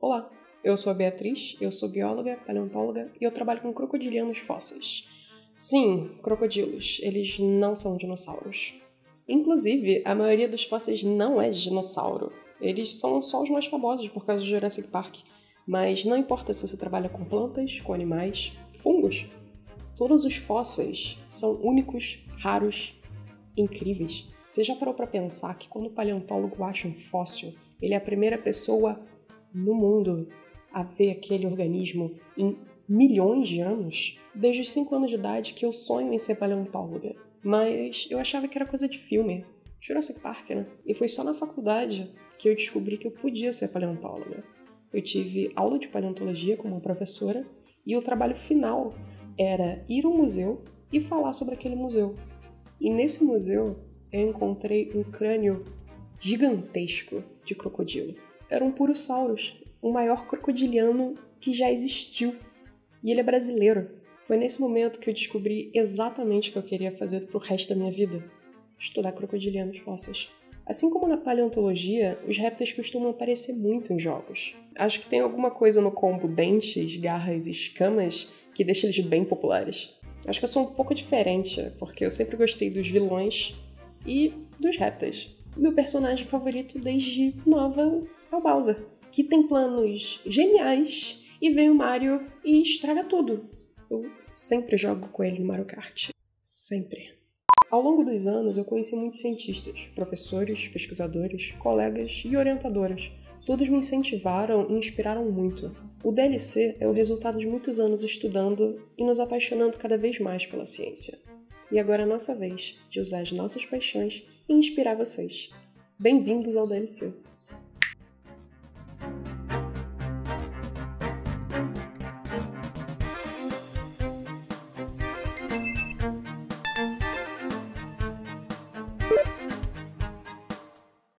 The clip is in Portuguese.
Olá, eu sou a Beatriz, eu sou bióloga, paleontóloga e eu trabalho com crocodilianos fósseis. Sim, crocodilos, eles não são dinossauros. Inclusive, a maioria dos fósseis não é dinossauro. Eles são só os mais famosos por causa do Jurassic Park. Mas não importa se você trabalha com plantas, com animais, fungos. Todos os fósseis são únicos, raros, incríveis. Você já parou para pensar que quando o paleontólogo acha um fóssil, ele é a primeira pessoa no mundo a ver aquele organismo em milhões de anos? Desde os 5 anos de idade que eu sonho em ser paleontóloga. Mas eu achava que era coisa de filme. Jurassic Park, né? E foi só na faculdade que eu descobri que eu podia ser paleontóloga. Eu tive aula de paleontologia com uma professora e o trabalho final era ir ao museu e falar sobre aquele museu. E nesse museu eu encontrei um crânio gigantesco de crocodilo. Era um Purosaurus, o maior crocodiliano que já existiu. E ele é brasileiro. Foi nesse momento que eu descobri exatamente o que eu queria fazer pro resto da minha vida: estudar crocodilianos fósseis. Assim como na paleontologia, os répteis costumam aparecer muito em jogos. Acho que tem alguma coisa no combo dentes, garras e escamas que deixa eles bem populares. Acho que eu sou um pouco diferente, porque eu sempre gostei dos vilões e dos répteis. Meu personagem favorito desde nova é o Bowser, que tem planos geniais e vem o Mario e estraga tudo. Eu sempre jogo com ele no Mario Kart. Sempre. Ao longo dos anos, eu conheci muitos cientistas, professores, pesquisadores, colegas e orientadoras. Todos me incentivaram e inspiraram muito. O DLC é o resultado de muitos anos estudando e nos apaixonando cada vez mais pela ciência. E agora é nossa vez de usar as nossas paixões e inspirar vocês. Bem-vindos ao DLC!